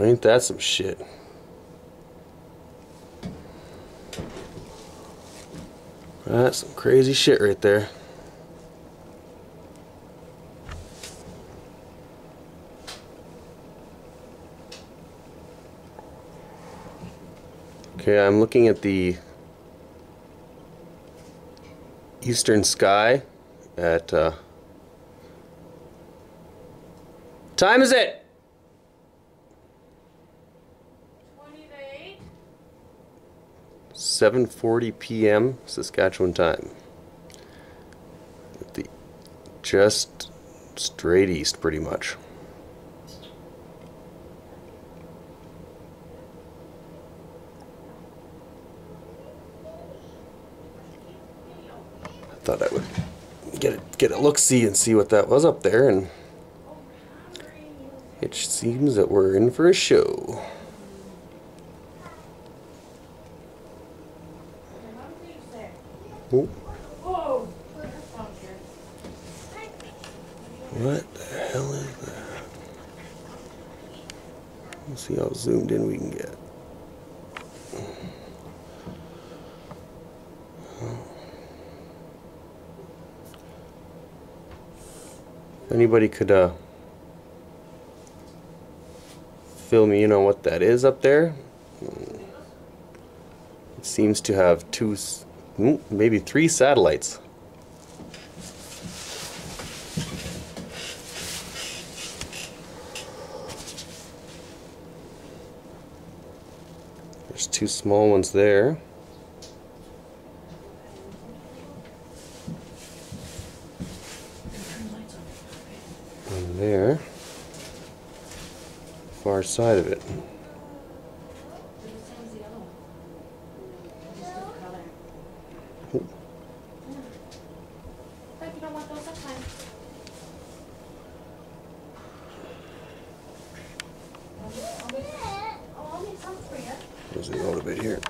Ain't that some shit? That's some crazy shit right there. Okay, I'm looking at the eastern sky at uh, time is it 7:40 p.m. Saskatchewan time. The just straight east, pretty much. I thought I would get it, get a look see and see what that was up there, and it seems that we're in for a show. Oh. What the hell is that? Let's see how zoomed in we can get. Anybody could uh, fill me in on what that is up there? It seems to have two maybe three satellites. There's two small ones there. And there. Far side of it. There's a little bit here.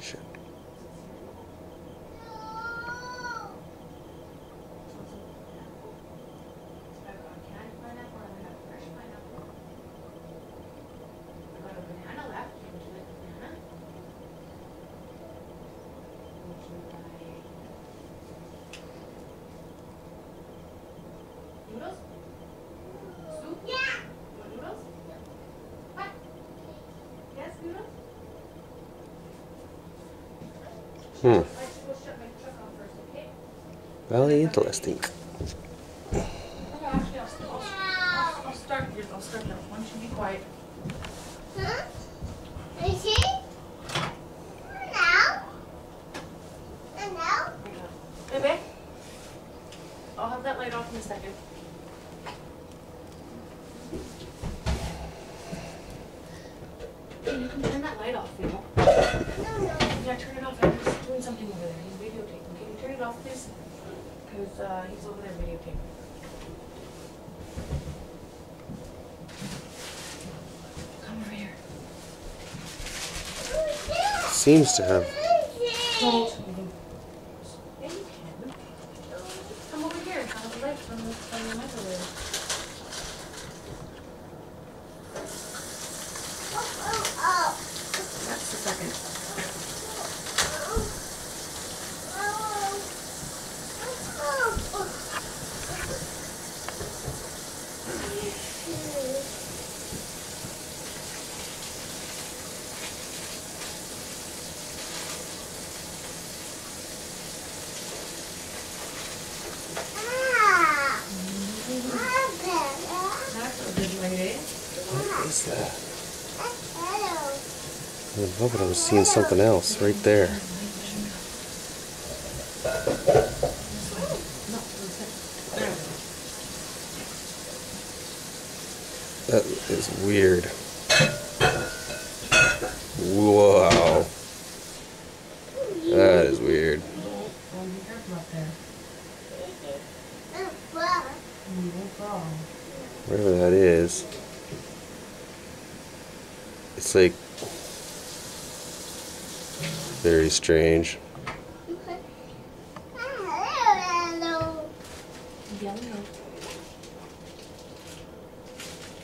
Shit. Noodles? Soup? Yeah. You want noodles? What? Yes, noodles? Hmm. I should go shut my truck off first, okay? Very interesting. Okay, actually, I'll, st- I'll, I'll, I'll start, here. I'll start now. Why don't you be quiet? Huh? Is he? Now? Now? Bebe? I'll have that light off in a second. Hey, you can turn that light off, you know? No, no. Yeah, turn it off. I'm just doing something over there. He's videotaping. Can you turn it off, please? Because uh, he's over there videotaping. Come over here. Seems to have. Don't. Yeah, you can. Come over here. I'll have the light from the, from the microwave. Oh, oh, That's the second. oh. Oh, oh. Ah. Ah, Bella. That's a good lady. What is that? Love. I was seeing something else right there. That is weird.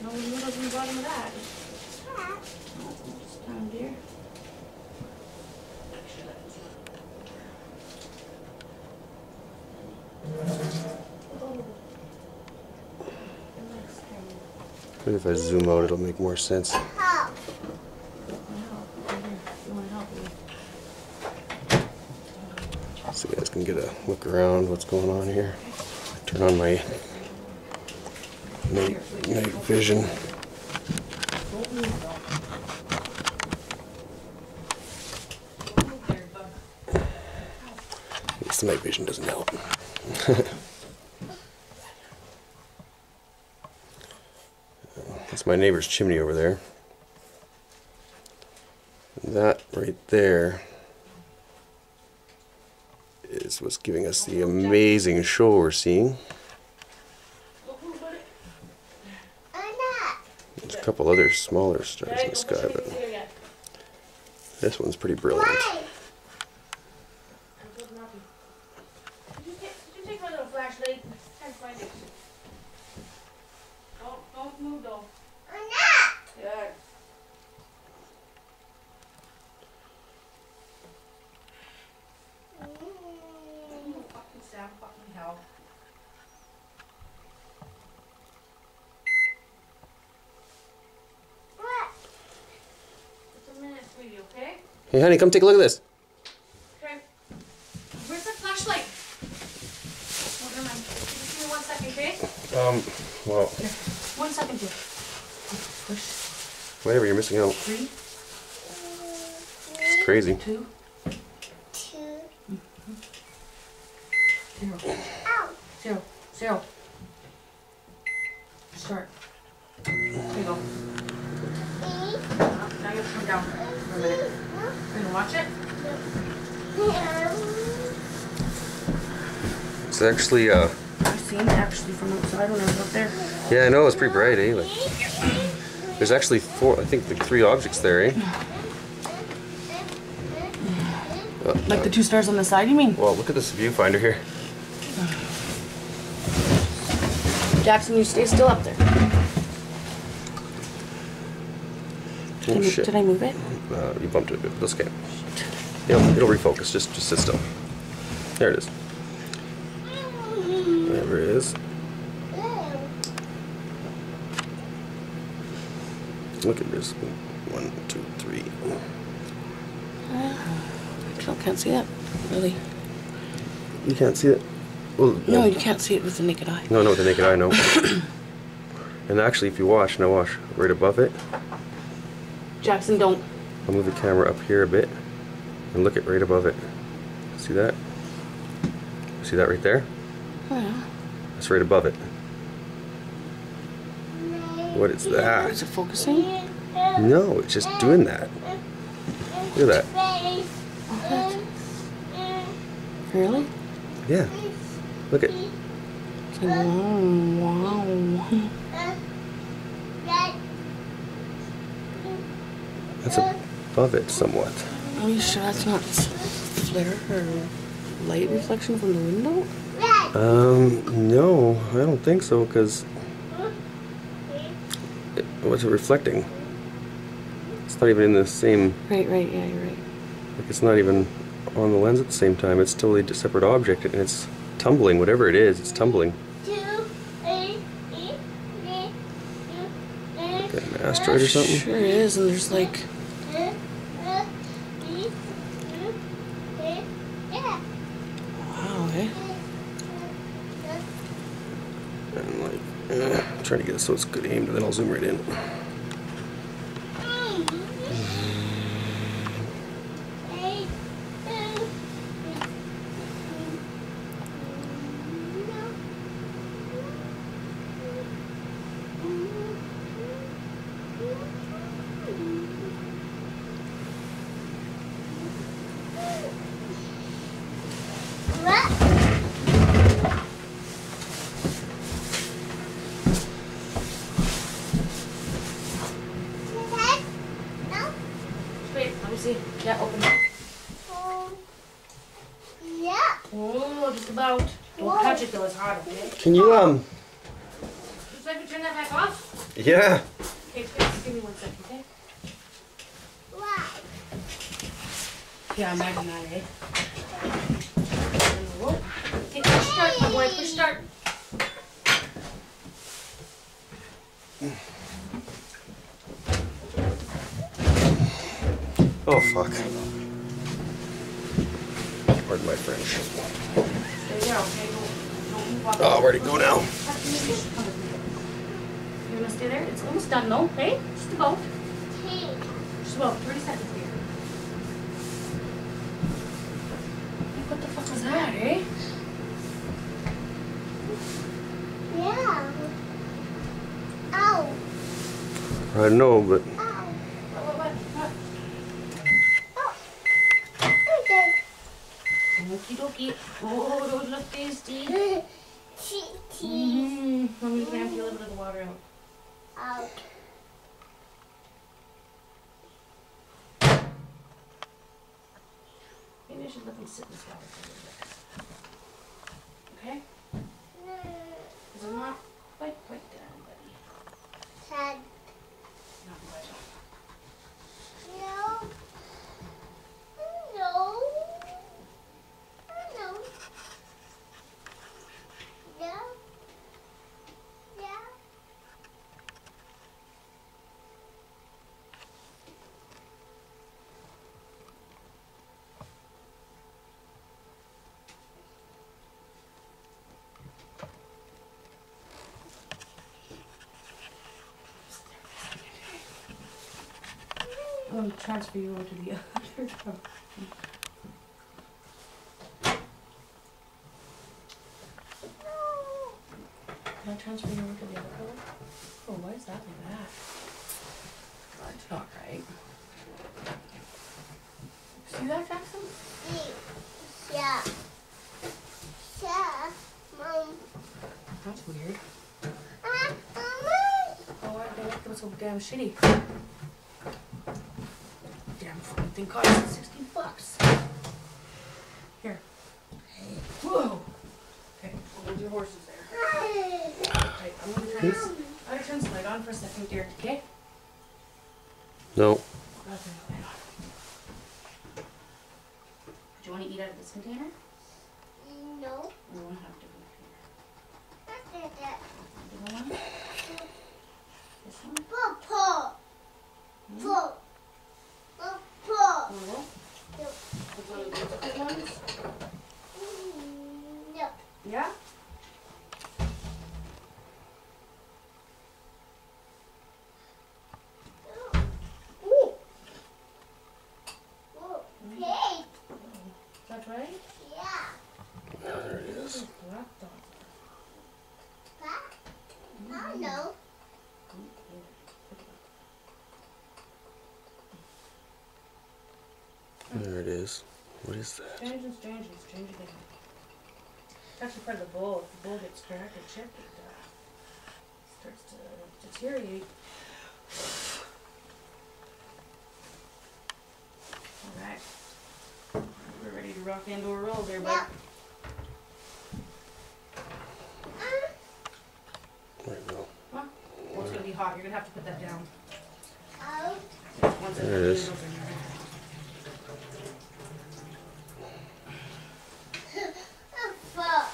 No noodles in the bottom of that. Maybe if I zoom out, it'll make more sense. So you guys can get a look around what's going on here. Turn on my night, night vision. I guess the night vision doesn't help. That's my neighbor's chimney over there. That right there is what's giving us the amazing show we're seeing. There's a couple other smaller stars in the sky, but this one's pretty brilliant. Why? I'm so happy. Did you take, did you take my little flashlight? Can't find it. Don't, don't move though. Anna. Yeah. Mm. Fucking Sam, fucking hell. What? Just a minute, sweetie, okay? Hey, honey, come take a look at this. Okay. Where's the flashlight? Oh, never mind. Just give me one second, okay? Um, well, One second, dear. Push. whatever, you're missing out. Three, It's crazy. two, Two. zero. Ow. Zero. Zero. Start. There you go. Now you have to come down for a minute. Are you gonna watch it? It's actually, uh, I've seen it actually from outside when I was up there. yeah, I know, it's pretty bright, eh? Like, there's actually four, I think, like three objects there, eh? Uh, Like the two stars on the side, you mean? well, look at this viewfinder here. Jackson, you stay still up there. Did, I, Oh, mo- shit. did I move it? Uh, you bumped it a bit, but that's okay. It'll, it'll refocus, just, just sit still. There it is. There it is. Look at this. One, two, three. I still can't see that, really. You can't see it? Well, No, you can't see it with the naked eye. No, no, with the naked eye, no. and actually, if you watch, now watch, right above it, Jackson, don't. I'll move the camera up here a bit and look at right above it. See that? See that right there? Oh, yeah. That's right above it. What is that? Is it focusing? No, it's just doing that. Look at that. Really? Yeah. Look at. Wow, wow. That's above it somewhat. Are you sure that's not flare or light reflection from the window? Um, no, I don't think so, because. What's it reflecting? It's not even in the same. Right, right, yeah, you're right. Like it's not even on the lens at the same time. It's totally a separate object, and it's tumbling. Whatever it is, it's tumbling. Like an asteroid or something. Sure is, and there's like, wow, eh? And like, trying to get it so it's good aimed, and then I'll zoom right in. See. Yeah, open it. Yeah. Oh, just about. Don't touch it though, it's hard, okay? Can you um? Just like we turn that back off? Yeah. Okay, just give me one second, okay? Wow. Yeah, imagine that, eh? Whoa. Okay, push start, my boy, push start. Oh fuck. Pardon my French. Stay there, okay? Don't, don't move off. Oh, where'd it go now? You wanna stay there? It's almost done though, okay? Just about. Tea. Just about 30 seconds here. What the fuck was that, eh? Yeah. Ow. I know, but Ow. What, what, what? what? Oh. Okay. Okie dokie. Oh, those look tasty. Tea. Tea. Mm-hmm. I'm just gonna empty a little bit of the water out. Ow. Maybe let them sit this water for a little bit. Okay? Because I'm not quite, quite done, buddy. Sad. Not quite. No. No. No. Yeah. Yeah. I'm gonna transfer you over to the other cup. Can I transfer you over to the other color? Oh, why is that like that? That's not right. See that, Jackson? Yeah. Yeah. Mom. That's weird. Oh, did they make them so damn shitty? Damn fucking thing cost 16 bucks. Here. Whoa. Okay, hold your horses there. Okay, I'm gonna turn this. I'm gonna turn this light on for a second, dear. Okay? no. I'll turn the light on. Do you want to eat out of this container? No. Or you want to have to That's it. The one? This one? Papa. Hmm? Papa. Papa. Or No. Which one of these good ones? No. Yeah. There it is. Black dog. Huh? I know. There it is. What is that? Strange and strange and strange again. It's actually part of the bowl. If the bowl gets cracked or chipped, it uh, starts to deteriorate. Alright. We're ready to rock and or roll there, bud. Yeah. Right now. Well, it's gonna be hot. You're gonna have to put that down. Out. Once There it is. Papa.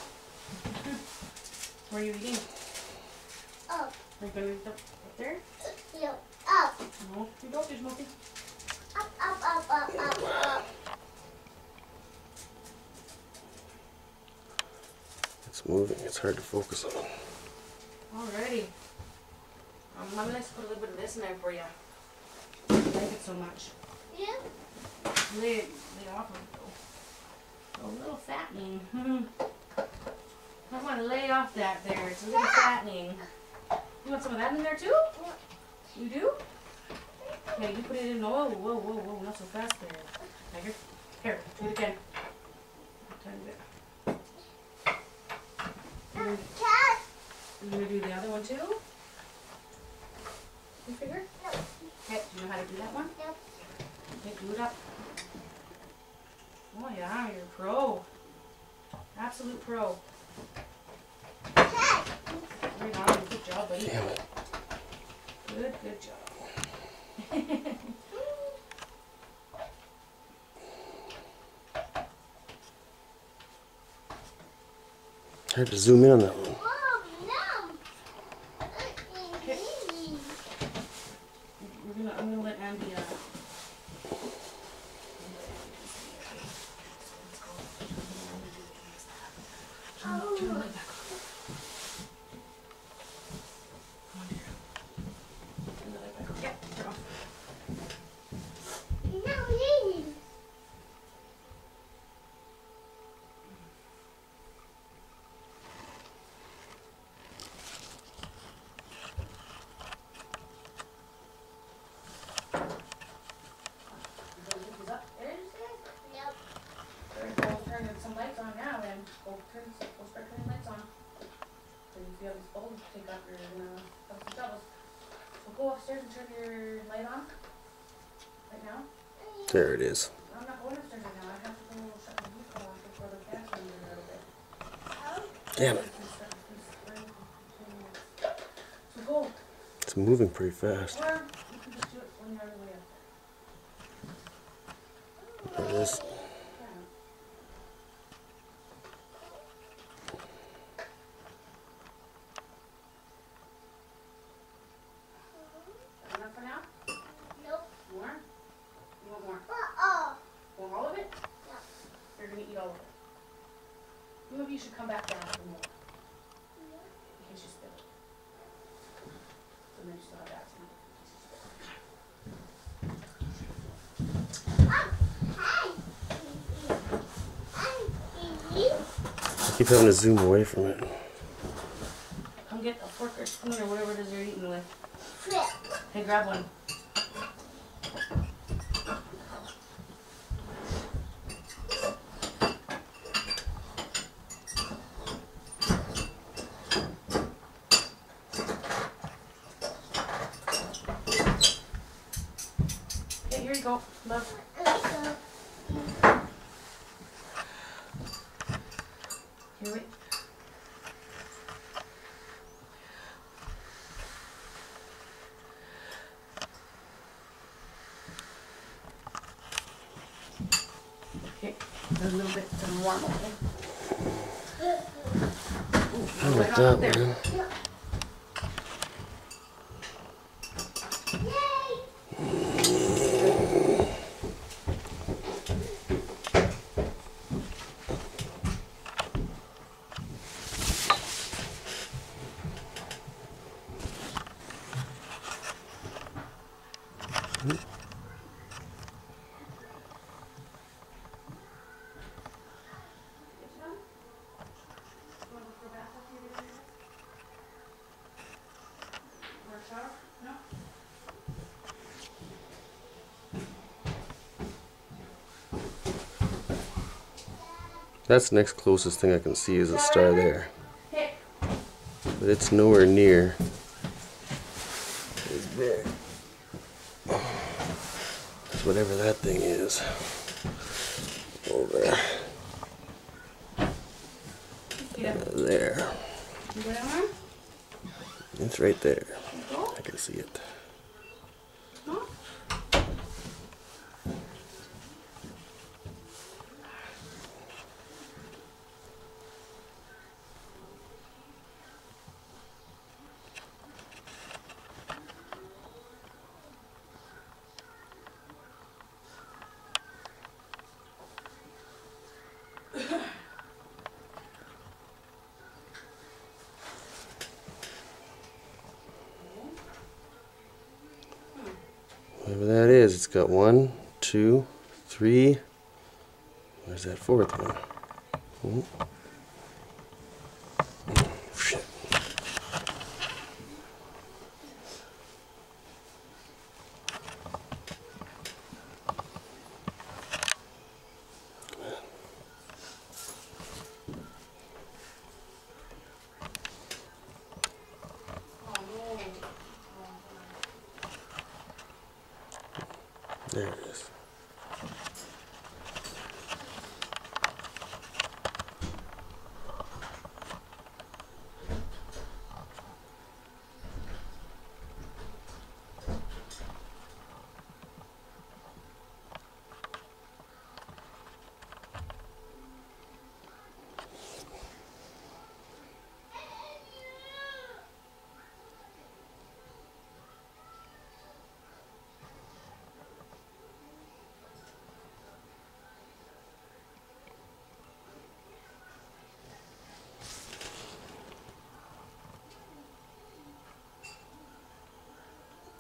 Where are you eating? Up. Are you gonna eat up, up there? No. Up. No, you don't. There's nothing. Up. Up. Up. Up. Up. Up. It's moving. It's hard to focus on. Alrighty. Um, I'm gonna put a little bit of this in there for you. I like it so much. Yeah. Lay, lay off of it though. A little fattening. I want to lay off that there. It's a little fattening. You want some of that in there too? You do? Okay, you put it in. Whoa, whoa, whoa, whoa, not so fast there. Tiger. Here, do it again. Um, you gonna- Cat. You gonna do the other one too? You figure? No. Okay, do you know how to do that one? Yep. Okay, do it up. Oh yeah, you're a pro. Absolute pro. Cat. Right on, good job, buddy. Damn it. Good Good, job. I have to zoom in on that one. Uh, oh, no. We're gonna, I'm gonna let Andy, uh. Turn, turn the light back on. Come on, dear. Turn the light back on. Yep, turn off. No, Lily. You gonna lift these up? There it is. Yep. Alright, go turn some lights on now then. Go turn, go start turning lights on. Then if you have these bulbs, take out your, uh, have some troubles. So go upstairs and turn your light on. Right now. There it is. I'm not going upstairs right now. I have to go shut the heat off before the cat's in a little bit. Damn it. So go, It's moving pretty fast. or you can just do it when you're on the way up. There it is. Yeah. Enough for now? Nope. More? You want more? Uh-oh. Want all of it? Yeah. You're gonna eat all of it. Maybe you should come back down for more, in case you spill it. So then you still have that. Hey. Hey. Keep having to zoom away from it. Come get a fork or spoon or whatever it is you're eating with. Hey, grab one. Okay, here you go, love. Here, wait. Okay, a little bit um, warm, okay? I like that one. Yay. No? That's the next closest thing I can see is a star there. But it's nowhere near as big as whatever that thing is. Over. You there? It's right there. You go? I can see it. Whatever that is, it's got one, two, three. Where's that fourth one? Oh, shit. Oh, no. There it is.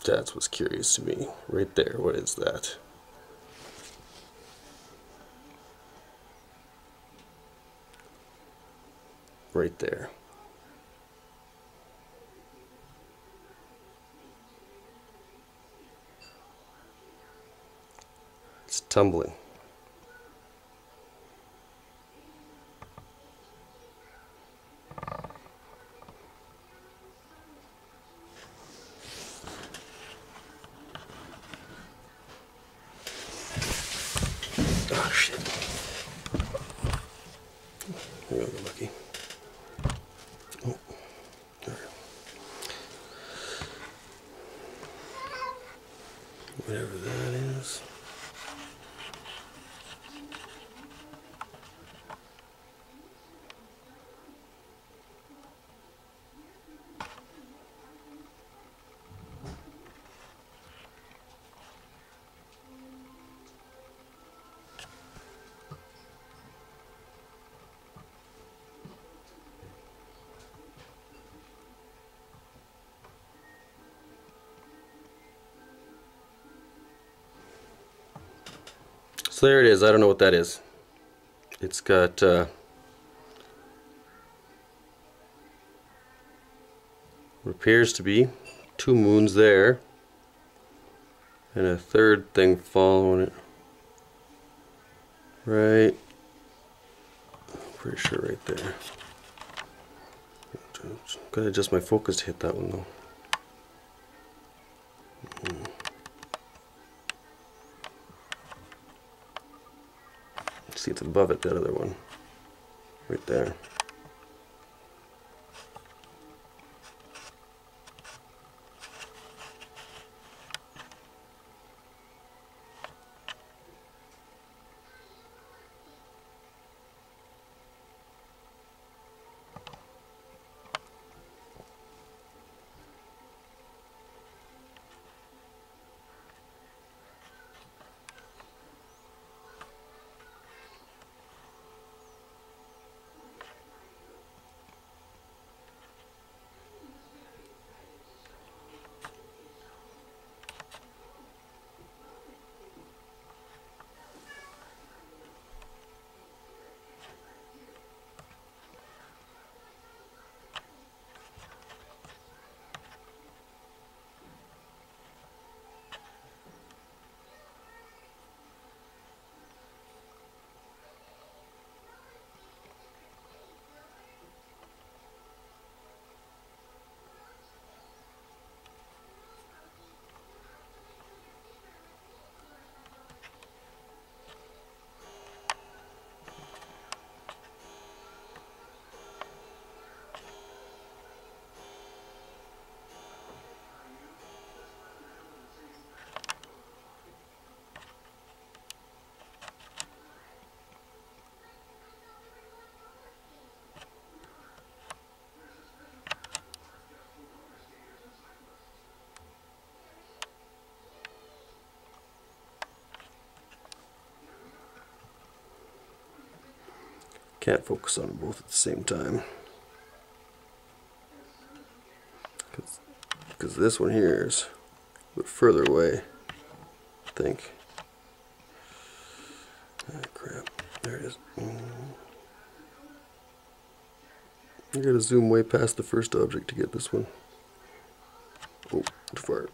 That's what's curious to me. Right there, what is that? Right there. It's tumbling. Oh shit. Here we go, So there it is. I don't know what that is. It's got uh, what appears to be two moons there and a third thing following it. Right. Pretty sure right there. Gotta adjust my focus to hit that one though. See, it's above it, that other one. Right there. Can't focus on both at the same time. Because this one here is a bit further away, I think. Ah, crap. There it is. Mm. I gotta zoom way past the first object to get this one. Oh, too far.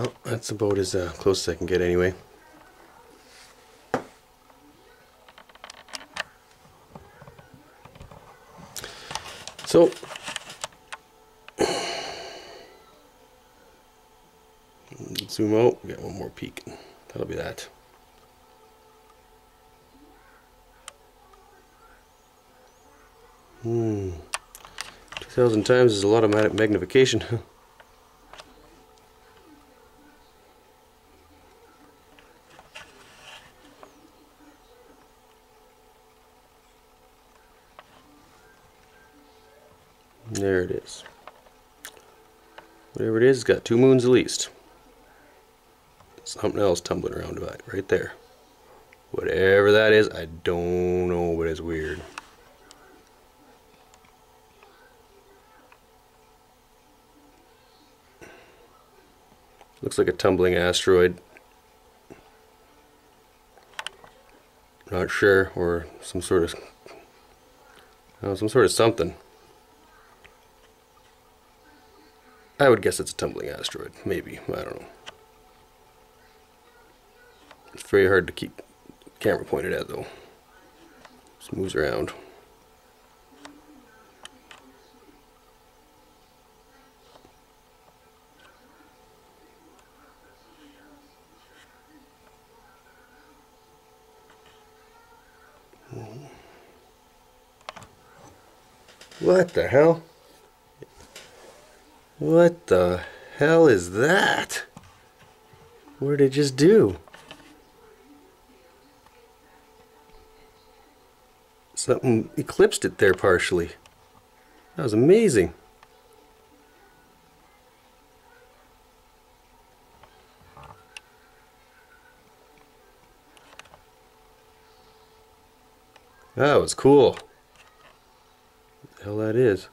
Well, that's about as uh, close as I can get anyway. So, zoom out, get one more peek. That'll be that. Hmm. 2,000 times is a lot of magnification. It's got two moons at least. Something else tumbling around about right there. Whatever that is, I don't know, but it's weird. Looks like a tumbling asteroid. Not sure, or some sort of, oh, some sort of something. I would guess it's a tumbling asteroid. Maybe. I don't know. It's very hard to keep camera pointed at though. Just moves around. What the hell? What the hell is that? What did it just do? Something eclipsed it there partially. That was amazing. That was cool. What the hell that is.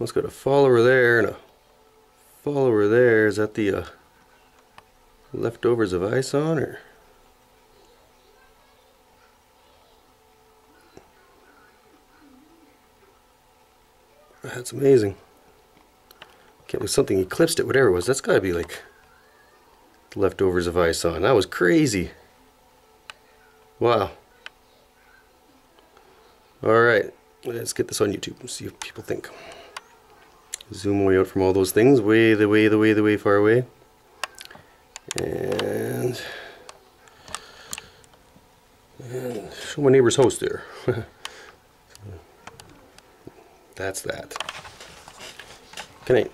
Let's got a follower there and a follower there. Is that the uh, leftovers of ISON or? That's amazing. Can't believe something eclipsed it, whatever it was. That's got to be like leftovers of ISON. That was crazy. Wow. Alright, let's get this on YouTube and see what people think. Zoom way out from all those things, way the way the way the way far away. And, and show my neighbor's house there. That's that. Good night.